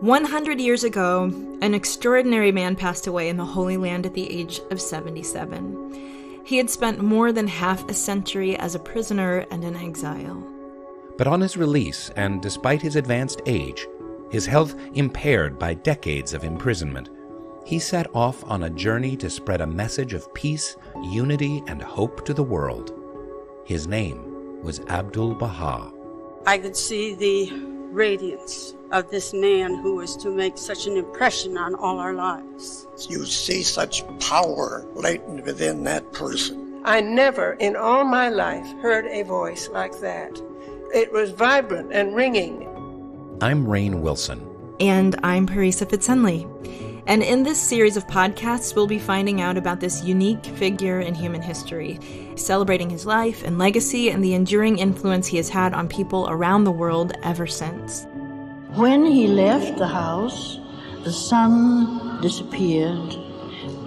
100 years ago, an extraordinary man passed away in the Holy Land at the age of 77. He had spent more than half a century as a prisoner and in exile. But on his release, and despite his advanced age, his health impaired by decades of imprisonment, he set off on a journey to spread a message of peace, unity, and hope to the world. His name was Abdul Baha. I could see the radiance of this man who was to make such an impression on all our lives. You see such power latent within that person. I never in all my life heard a voice like that. It was vibrant and ringing. I'm Rainn Wilson. And I'm Parisa Fitz-Henley. And in this series of podcasts, we'll be finding out about this unique figure in human history, celebrating his life and legacy and the enduring influence he has had on people around the world ever since. When he left the house, the sun disappeared,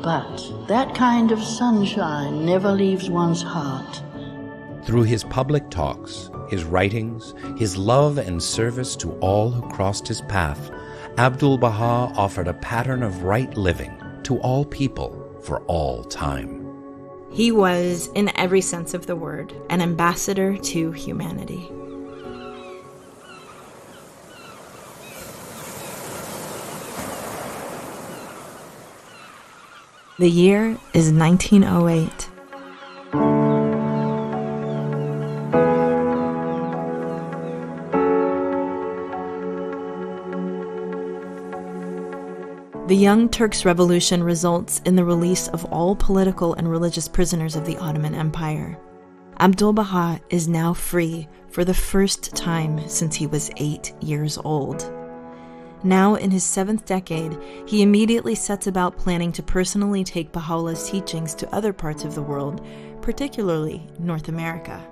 but that kind of sunshine never leaves one's heart. Through his public talks, his writings, his love and service to all who crossed his path, Abdul Baha offered a pattern of right living to all people for all time. He was, in every sense of the word, an ambassador to humanity. The year is 1908. Young Turks Revolution results in the release of all political and religious prisoners of the Ottoman Empire. Abdul Baha is now free for the first time since he was eight years old. Now, in his seventh decade, he immediately sets about planning to personally take Baha'u'llah's teachings to other parts of the world, particularly North America.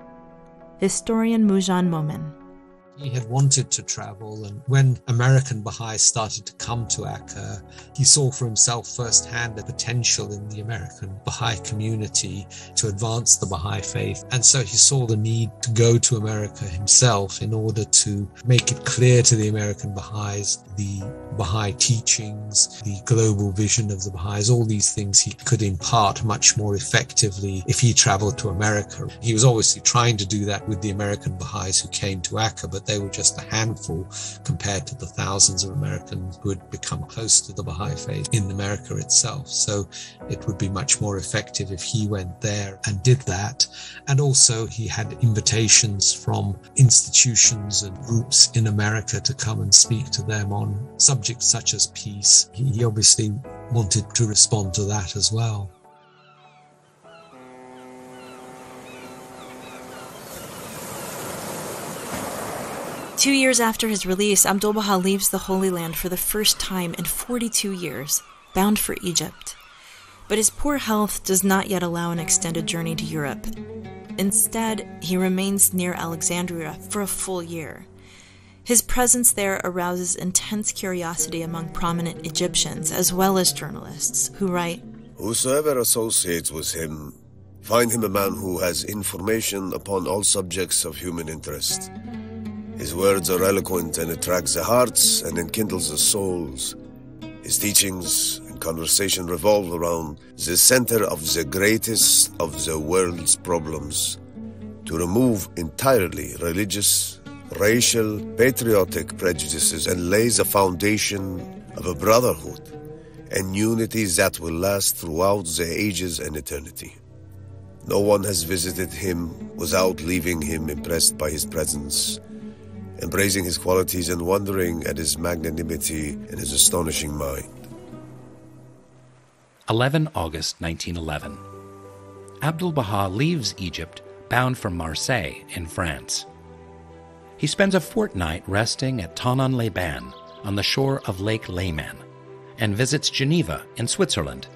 Historian Moojan Momen he had wanted to travel, and when American Baha'is started to come to Akka, he saw for himself firsthand the potential in the American Baha'i community to advance the Baha'i faith. And so he saw the need to go to America himself in order to make it clear to the American Baha'is the Baha'i teachings, the global vision of the Baha'is, all these things he could impart much more effectively if he traveled to America. He was obviously trying to do that with the American Baha'is who came to Akka, but they were just a handful compared to the thousands of Americans who had become close to the Baha'i faith in America itself. So it would be much more effective if he went there and did that. And also he had invitations from institutions and groups in America to come and speak to them on subjects such as peace. He obviously wanted to respond to that as well. Two years after his release, Abdul Baha leaves the Holy Land for the first time in 42 years, bound for Egypt. But his poor health does not yet allow an extended journey to Europe. Instead, he remains near Alexandria for a full year. His presence there arouses intense curiosity among prominent Egyptians as well as journalists who write Whosoever associates with him, find him a man who has information upon all subjects of human interest. His words are eloquent and attracts the hearts and enkindles the souls. His teachings and conversation revolve around the center of the greatest of the world's problems to remove entirely religious, racial, patriotic prejudices and lay the foundation of a brotherhood and unity that will last throughout the ages and eternity. No one has visited him without leaving him impressed by his presence embracing his qualities and wondering at his magnanimity and his astonishing mind. 11 August 1911. Abdul Baha leaves Egypt bound for Marseille in France. He spends a fortnight resting at Thonon-les-Bains on the shore of Lake Léman and visits Geneva in Switzerland.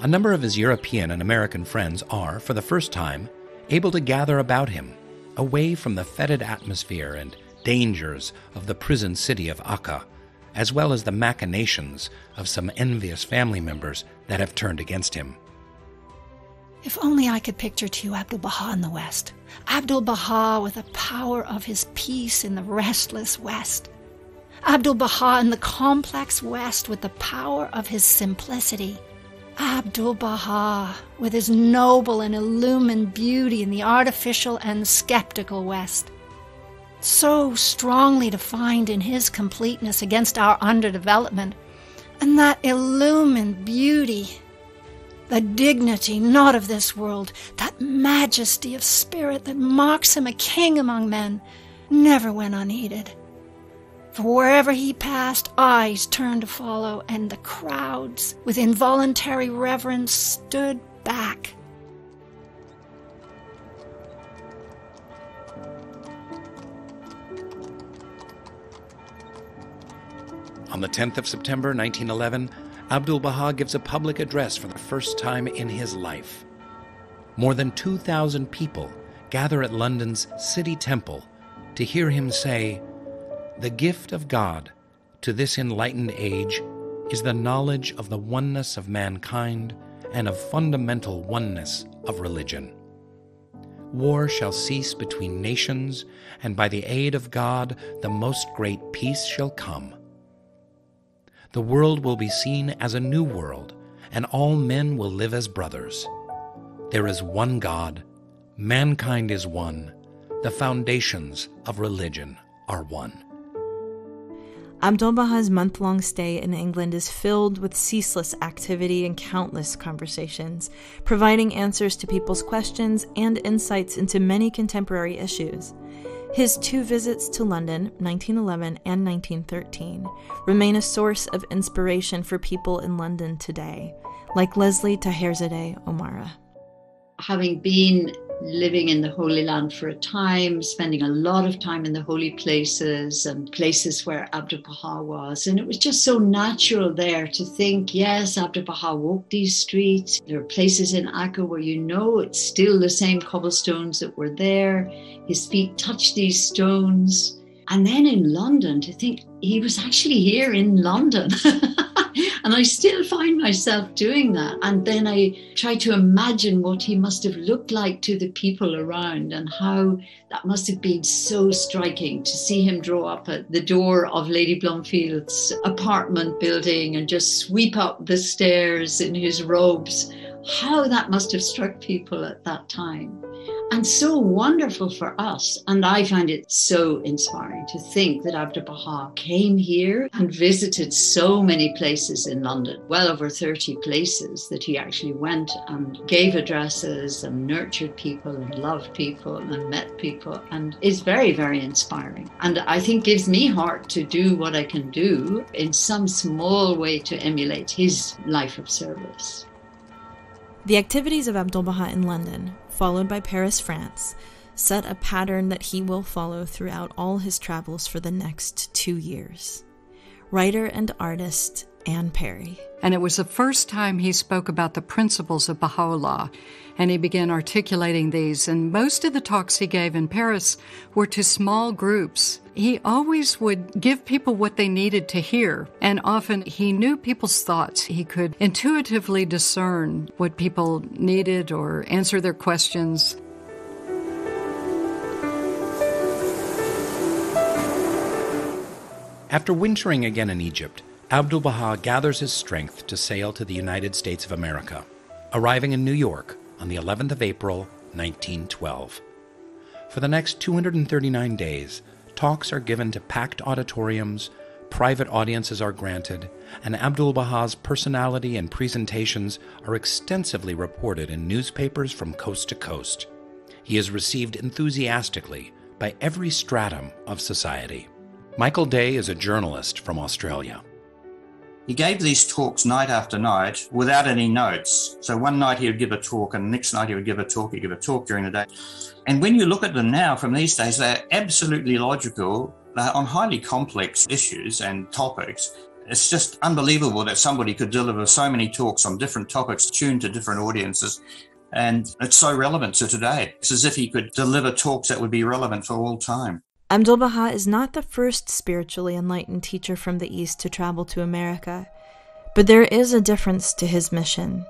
A number of his European and American friends are, for the first time, able to gather about him, away from the fetid atmosphere and dangers of the prison city of Akka, as well as the machinations of some envious family members that have turned against him. If only I could picture to you Abdul Baha in the West. Abdul Baha with the power of his peace in the restless West. Abdul Baha in the complex West with the power of his simplicity. Abdul Baha with his noble and illumined beauty in the artificial and skeptical West. So strongly defined in his completeness against our underdevelopment, and that illumined beauty, the dignity not of this world, that majesty of spirit that marks him a king among men, never went unheeded. For wherever he passed, eyes turned to follow, and the crowds, with involuntary reverence, stood back. The 10th of September 1911, Abdul Baha gives a public address for the first time in his life. More than 2,000 people gather at London's City Temple to hear him say, The gift of God to this enlightened age is the knowledge of the oneness of mankind and of fundamental oneness of religion. War shall cease between nations, and by the aid of God the most great peace shall come. The world will be seen as a new world, and all men will live as brothers. There is one God, mankind is one, the foundations of religion are one. Abdul Baha's month long stay in England is filled with ceaseless activity and countless conversations, providing answers to people's questions and insights into many contemporary issues. His two visits to London, 1911 and 1913, remain a source of inspiration for people in London today, like Lesley Taherzadeh O'Mara. Having been living in the Holy Land for a time, spending a lot of time in the holy places and places where Abdu'l Baha was. And it was just so natural there to think, yes, Abdu'l Baha walked these streets. There are places in Akka where you know it's still the same cobblestones that were there. His feet touched these stones. And then in London, to think he was actually here in London. And I still find myself doing that. And then I try to imagine what he must have looked like to the people around and how that must have been so striking to see him draw up at the door of Lady Blomfield's apartment building and just sweep up the stairs in his robes. How that must have struck people at that time and so wonderful for us. And I find it so inspiring to think that Abdu'l Baha came here and visited so many places in London, well over 30 places that he actually went and gave addresses and nurtured people and loved people and met people and is very, very inspiring. And I think gives me heart to do what I can do in some small way to emulate his life of service. The activities of Abdu'l Baha in London followed by Paris, France, set a pattern that he will follow throughout all his travels for the next two years. Writer and artist Anne Perry. And it was the first time he spoke about the principles of Baha'u'llah, and he began articulating these. And most of the talks he gave in Paris were to small groups. He always would give people what they needed to hear, and often he knew people's thoughts. He could intuitively discern what people needed or answer their questions. After wintering again in Egypt, Abdu'l Baha gathers his strength to sail to the United States of America, arriving in New York on the 11th of April, 1912. For the next 239 days, talks are given to packed auditoriums, private audiences are granted, and Abdu'l Baha's personality and presentations are extensively reported in newspapers from coast to coast. He is received enthusiastically by every stratum of society. Michael Day is a journalist from Australia. He gave these talks night after night without any notes. So one night he would give a talk, and the next night he would give a talk. He'd give a talk during the day. And when you look at them now from these days, they're absolutely logical. On highly complex issues and topics. It's just unbelievable that somebody could deliver so many talks on different topics tuned to different audiences. And it's so relevant to today. It's as if he could deliver talks that would be relevant for all time. Abdu'l Baha is not the first spiritually enlightened teacher from the East to travel to America, but there is a difference to his mission.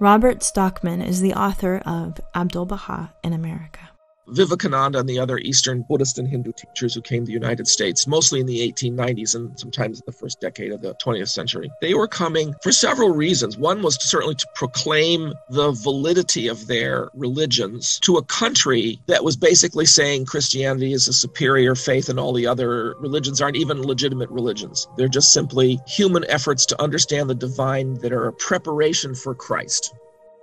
Robert Stockman is the author of Abdu'l Baha in America. Vivekananda and the other Eastern Buddhist and Hindu teachers who came to the United States, mostly in the 1890s and sometimes in the first decade of the 20th century, they were coming for several reasons. One was certainly to proclaim the validity of their religions to a country that was basically saying Christianity is a superior faith and all the other religions aren't even legitimate religions. They're just simply human efforts to understand the divine that are a preparation for Christ.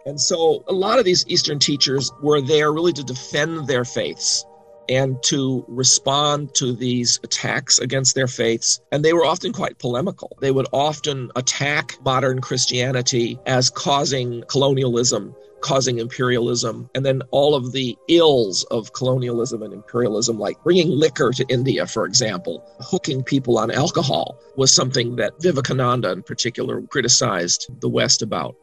And so a lot of these Eastern teachers were there really to defend their faiths and to respond to these attacks against their faiths. And they were often quite polemical. They would often attack modern Christianity as causing colonialism, causing imperialism, and then all of the ills of colonialism and imperialism, like bringing liquor to India, for example, hooking people on alcohol, was something that Vivekananda in particular criticized the West about.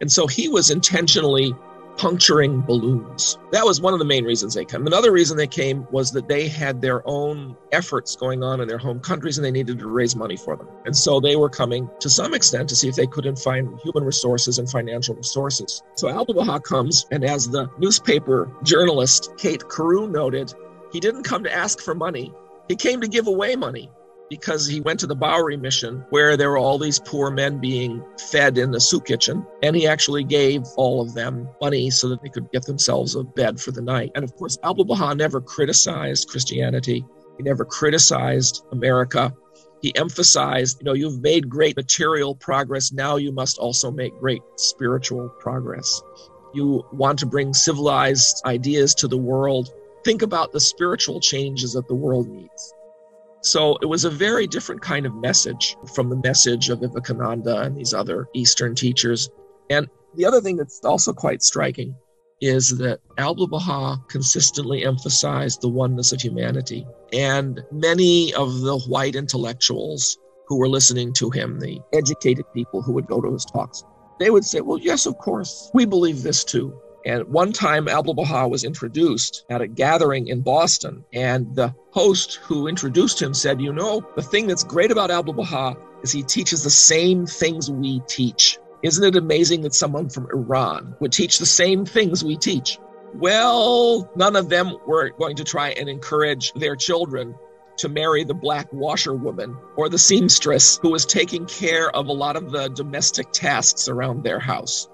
And so he was intentionally puncturing balloons. That was one of the main reasons they came. Another reason they came was that they had their own efforts going on in their home countries and they needed to raise money for them. And so they were coming to some extent to see if they couldn't find human resources and financial resources. So Al Baha comes, and as the newspaper journalist Kate Carew noted, he didn't come to ask for money. He came to give away money because he went to the Bowery mission where there were all these poor men being fed in the soup kitchen. And he actually gave all of them money so that they could get themselves a bed for the night. And of course, Abdu'l Baha never criticized Christianity, he never criticized America. He emphasized, you know, you've made great material progress. Now you must also make great spiritual progress. You want to bring civilized ideas to the world. Think about the spiritual changes that the world needs. So it was a very different kind of message from the message of Vivekananda and these other Eastern teachers. And the other thing that's also quite striking is that Abdu'l Baha consistently emphasized the oneness of humanity. And many of the white intellectuals who were listening to him, the educated people who would go to his talks, they would say, Well, yes, of course, we believe this too. And one time, Abdu'l Baha was introduced at a gathering in Boston, and the host who introduced him said, You know, the thing that's great about Abdu'l Baha is he teaches the same things we teach. Isn't it amazing that someone from Iran would teach the same things we teach? Well, none of them were going to try and encourage their children to marry the black washerwoman or the seamstress who was taking care of a lot of the domestic tasks around their house.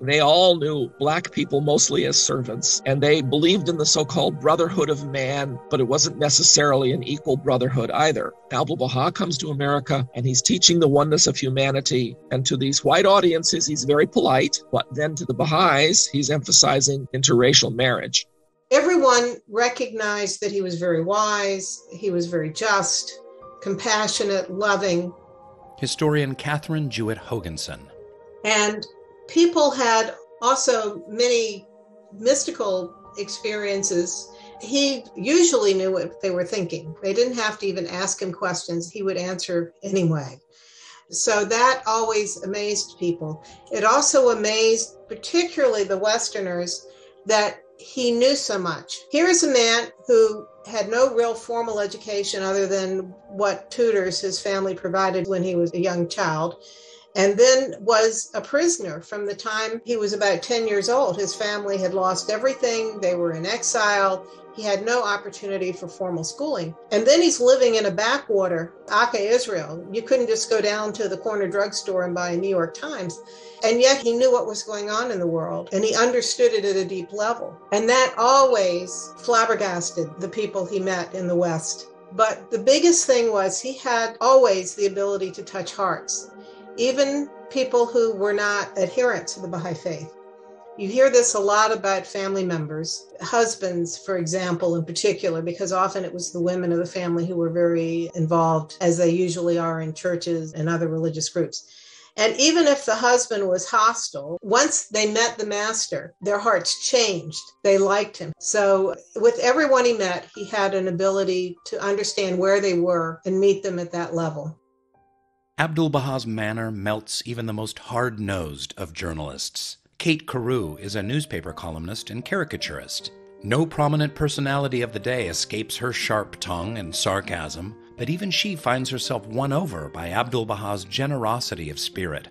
They all knew black people mostly as servants, and they believed in the so called brotherhood of man, but it wasn't necessarily an equal brotherhood either. Abdu'l Baha comes to America and he's teaching the oneness of humanity. And to these white audiences, he's very polite, but then to the Baha'is, he's emphasizing interracial marriage. Everyone recognized that he was very wise, he was very just, compassionate, loving. Historian Kathryn Jewett Hogensen. And people had also many mystical experiences. He usually knew what they were thinking. They didn't have to even ask him questions, he would answer anyway. So that always amazed people. It also amazed, particularly the Westerners, that he knew so much. Here is a man who had no real formal education other than what tutors his family provided when he was a young child and then was a prisoner from the time he was about 10 years old. His family had lost everything, they were in exile. He had no opportunity for formal schooling. And then he's living in a backwater, Acre, Israel. You couldn't just go down to the corner drugstore and buy a New York Times. And yet he knew what was going on in the world and he understood it at a deep level. And that always flabbergasted the people he met in the West. But the biggest thing was he had always the ability to touch hearts even people who were not adherent to the Baha'i faith. You hear this a lot about family members, husbands, for example, in particular, because often it was the women of the family who were very involved, as they usually are in churches and other religious groups. And even if the husband was hostile, once they met the master, their hearts changed. They liked him. So, with everyone he met, he had an ability to understand where they were and meet them at that level. Abdu'l Baha's manner melts even the most hard nosed of journalists. Kate Carew is a newspaper columnist and caricaturist. No prominent personality of the day escapes her sharp tongue and sarcasm, but even she finds herself won over by Abdu'l Baha's generosity of spirit.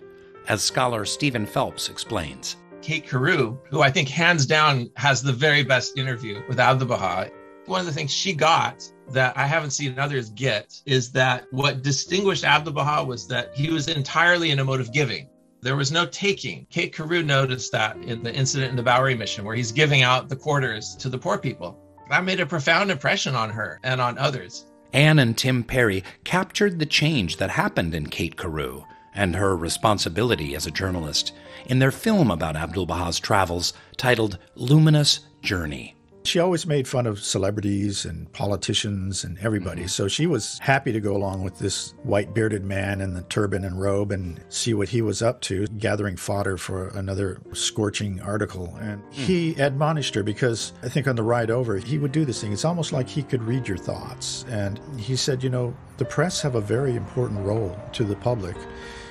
As scholar Stephen Phelps explains, Kate Carew, who I think hands down has the very best interview with Abdu'l Baha. One of the things she got that I haven't seen others get is that what distinguished Abdu'l Baha was that he was entirely in a mode of giving. There was no taking. Kate Carew noticed that in the incident in the Bowery mission, where he's giving out the quarters to the poor people. That made a profound impression on her and on others. Anne and Tim Perry captured the change that happened in Kate Carew and her responsibility as a journalist in their film about Abdu'l Baha's travels titled Luminous Journey. She always made fun of celebrities and politicians and everybody. Mm-hmm. So she was happy to go along with this white bearded man in the turban and robe and see what he was up to, gathering fodder for another scorching article. And mm. he admonished her because I think on the ride over, he would do this thing. It's almost like he could read your thoughts. And he said, you know, the press have a very important role to the public.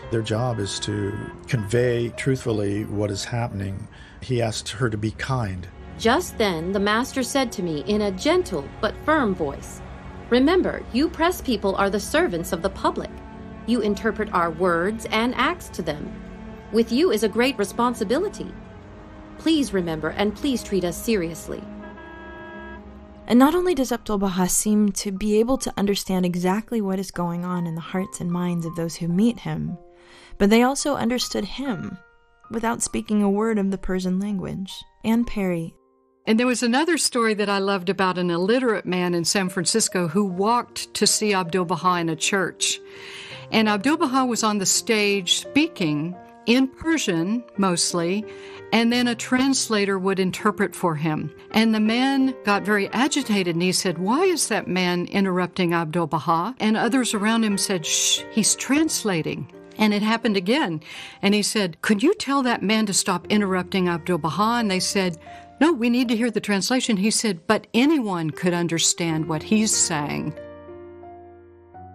Their job is to convey truthfully what is happening. He asked her to be kind just then the master said to me in a gentle but firm voice, Remember, you press people are the servants of the public. You interpret our words and acts to them. With you is a great responsibility. Please remember and please treat us seriously. And not only does Abdu'l Baha seem to be able to understand exactly what is going on in the hearts and minds of those who meet him, but they also understood him without speaking a word of the Persian language. Anne Perry and there was another story that I loved about an illiterate man in San Francisco who walked to see Abdu'l Baha in a church. And Abdu'l Baha was on the stage speaking in Persian mostly, and then a translator would interpret for him. And the man got very agitated and he said, Why is that man interrupting Abdu'l Baha? And others around him said, Shh, he's translating. And it happened again. And he said, Could you tell that man to stop interrupting Abdu'l Baha? And they said, no, we need to hear the translation. He said, but anyone could understand what he's saying.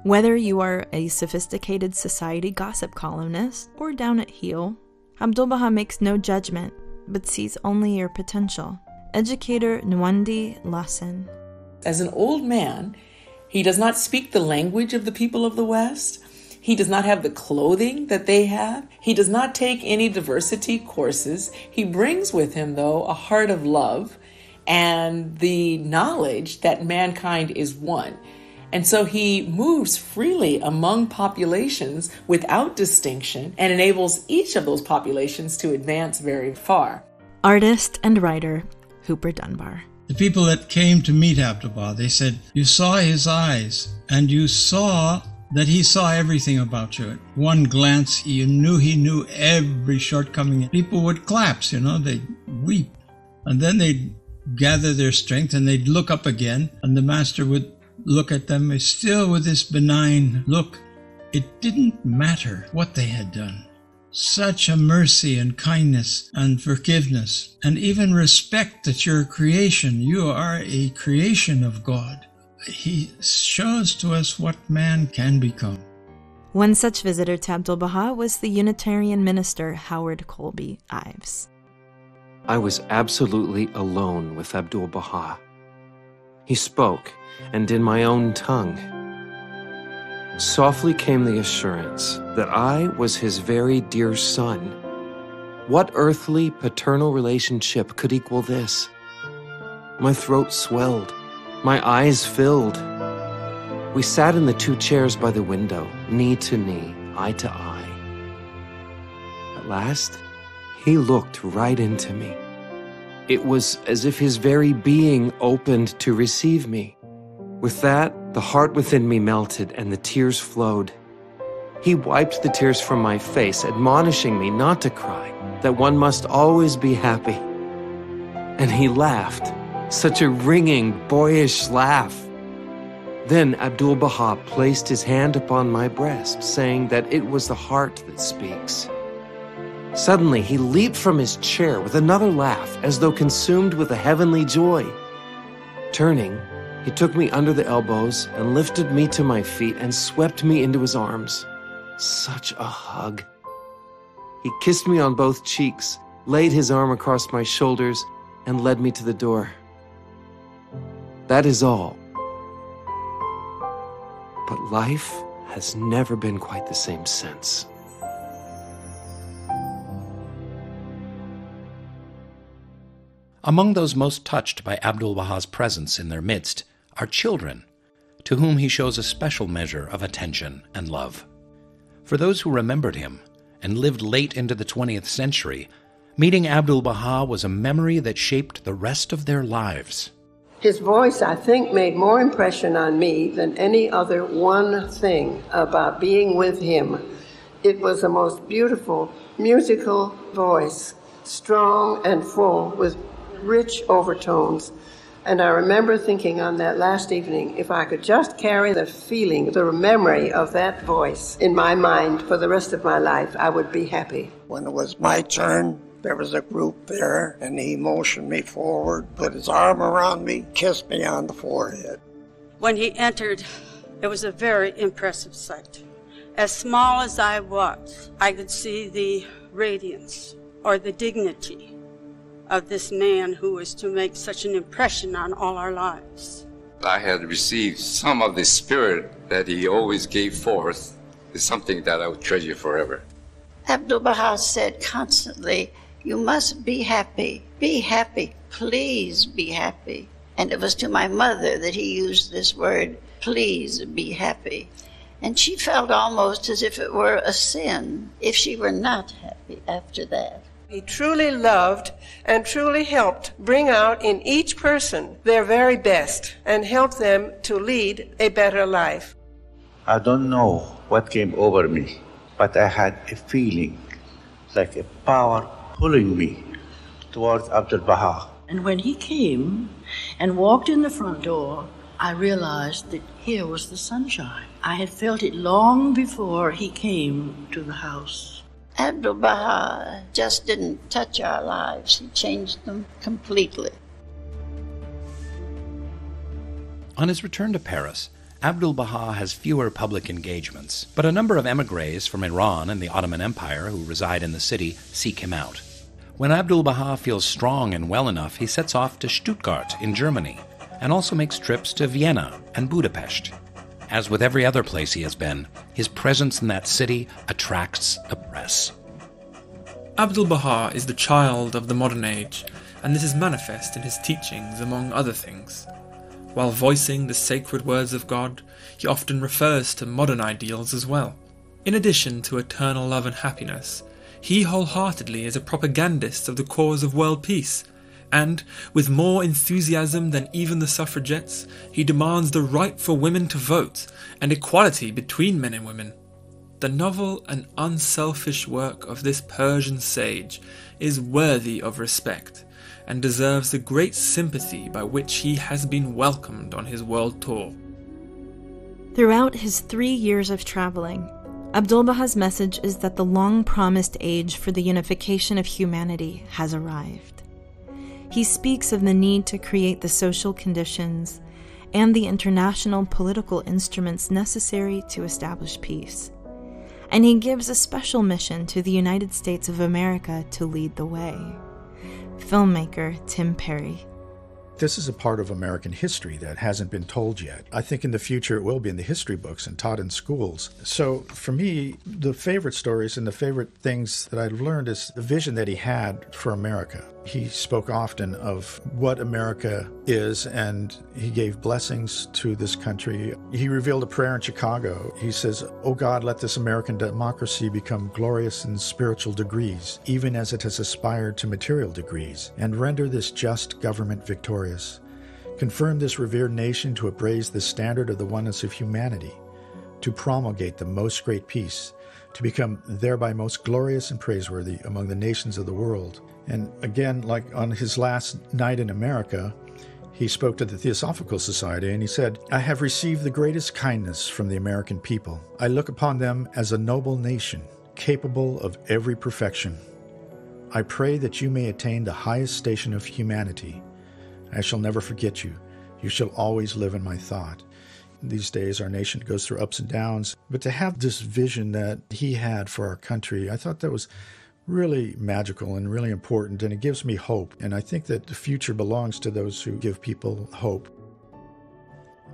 Whether you are a sophisticated society gossip columnist or down at heel, Abdu'l Baha makes no judgment, but sees only your potential. Educator Nwandi Lawson. As an old man, he does not speak the language of the people of the West. He does not have the clothing that they have. He does not take any diversity courses. He brings with him, though, a heart of love and the knowledge that mankind is one. And so he moves freely among populations without distinction and enables each of those populations to advance very far. Artist and writer Hooper Dunbar. The people that came to meet Abdu'l they said, You saw his eyes and you saw that he saw everything about you. At one glance, you knew he knew every shortcoming. People would collapse, you know, they'd weep. And then they'd gather their strength and they'd look up again, and the master would look at them still with this benign look. It didn't matter what they had done. Such a mercy and kindness and forgiveness, and even respect that you're a creation. You are a creation of God he shows to us what man can become. One such visitor to Abdu'l Baha was the Unitarian minister Howard Colby Ives. I was absolutely alone with Abdu'l Baha. He spoke, and in my own tongue. Softly came the assurance that I was his very dear son. What earthly paternal relationship could equal this? My throat swelled my eyes filled. We sat in the two chairs by the window, knee to knee, eye to eye. At last, he looked right into me. It was as if his very being opened to receive me. With that, the heart within me melted and the tears flowed. He wiped the tears from my face, admonishing me not to cry, that one must always be happy. And he laughed such a ringing, boyish laugh. Then Abdu'l Baha placed his hand upon my breast, saying that it was the heart that speaks. Suddenly, he leaped from his chair with another laugh, as though consumed with a heavenly joy. Turning, he took me under the elbows and lifted me to my feet and swept me into his arms. Such a hug. He kissed me on both cheeks, laid his arm across my shoulders, and led me to the door. That is all. But life has never been quite the same since. Among those most touched by Abdul Baha's presence in their midst are children, to whom he shows a special measure of attention and love. For those who remembered him and lived late into the 20th century, meeting Abdul Baha was a memory that shaped the rest of their lives. His voice, I think, made more impression on me than any other one thing about being with him. It was a most beautiful, musical voice, strong and full, with rich overtones. And I remember thinking on that last evening, if I could just carry the feeling, the memory of that voice in my mind for the rest of my life, I would be happy. When it was my turn, there was a group there, and he motioned me forward, put his arm around me, kissed me on the forehead. When he entered, it was a very impressive sight. As small as I was, I could see the radiance or the dignity of this man who was to make such an impression on all our lives. I had received some of the spirit that he always gave forth is something that I would treasure forever. Abdul Baha said constantly, You must be happy. Be happy. Please be happy. And it was to my mother that he used this word, Please be happy. And she felt almost as if it were a sin if she were not happy after that. He truly loved and truly helped bring out in each person their very best and help them to lead a better life. I don't know what came over me, but I had a feeling like a power pulling me towards Abdul Baha. And when he came and walked in the front door, I realized that here was the sunshine. I had felt it long before he came to the house. Abdul Baha just didn't touch our lives, he changed them completely. On his return to Paris, Abdul Baha has fewer public engagements, but a number of emigres from Iran and the Ottoman Empire who reside in the city seek him out. When Abdul Baha feels strong and well enough, he sets off to Stuttgart in Germany and also makes trips to Vienna and Budapest. As with every other place he has been, his presence in that city attracts the press. Abdul Baha is the child of the modern age, and this is manifest in his teachings, among other things. While voicing the sacred words of God, he often refers to modern ideals as well. In addition to eternal love and happiness, he wholeheartedly is a propagandist of the cause of world peace and, with more enthusiasm than even the suffragettes, he demands the right for women to vote and equality between men and women. The novel and unselfish work of this Persian sage is worthy of respect and deserves the great sympathy by which he has been welcomed on his world tour. Throughout his three years of traveling, Abdul Baha's message is that the long promised age for the unification of humanity has arrived. He speaks of the need to create the social conditions and the international political instruments necessary to establish peace. And he gives a special mission to the United States of America to lead the way. Filmmaker Tim Perry. This is a part of American history that hasn't been told yet. I think in the future it will be in the history books and taught in schools. So for me, the favorite stories and the favorite things that I've learned is the vision that he had for America. He spoke often of what America is and he gave blessings to this country. He revealed a prayer in Chicago. He says, Oh God, let this American democracy become glorious in spiritual degrees, even as it has aspired to material degrees, and render this just government victorious. Confirm this revered nation to upraise the standard of the oneness of humanity, to promulgate the most great peace, to become thereby most glorious and praiseworthy among the nations of the world and again, like on his last night in America, he spoke to the Theosophical Society and he said, I have received the greatest kindness from the American people. I look upon them as a noble nation, capable of every perfection. I pray that you may attain the highest station of humanity. I shall never forget you. You shall always live in my thought. These days, our nation goes through ups and downs, but to have this vision that he had for our country, I thought that was really magical and really important, and it gives me hope. And I think that the future belongs to those who give people hope.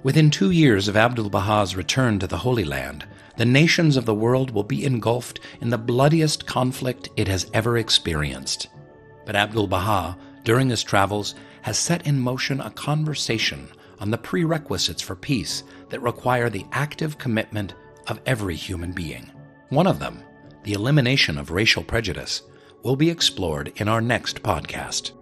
Within two years of Abdul Baha's return to the Holy Land, the nations of the world will be engulfed in the bloodiest conflict it has ever experienced. But Abdul Baha, during his travels, has set in motion a conversation on the prerequisites for peace that require the active commitment of every human being. One of them the elimination of racial prejudice, will be explored in our next podcast.